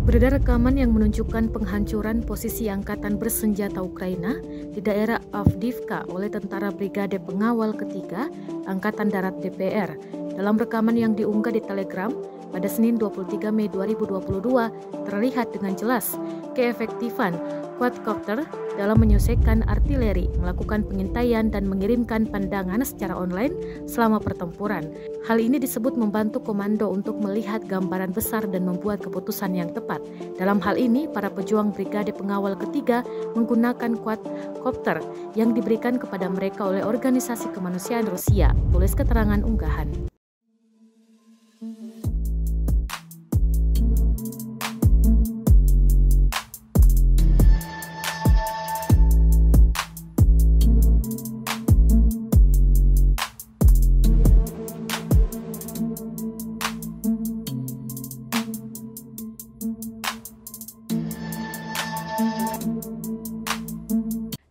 Beredar rekaman yang menunjukkan penghancuran posisi angkatan bersenjata Ukraina di daerah Avdivka oleh tentara Brigade Pengawal Ketiga Angkatan Darat DPR. Dalam rekaman yang diunggah di Telegram pada Senin 23 Mei 2022 terlihat dengan jelas keefektifan quadcopter dalam menyelesaikan artileri, melakukan pengintaian dan mengirimkan pandangan secara online selama pertempuran. Hal ini disebut membantu komando untuk melihat gambaran besar dan membuat keputusan yang tepat. Dalam hal ini, para pejuang Brigade Pengawal Ketiga menggunakan quadcopter yang diberikan kepada mereka oleh Organisasi Kemanusiaan Rusia, tulis keterangan unggahan.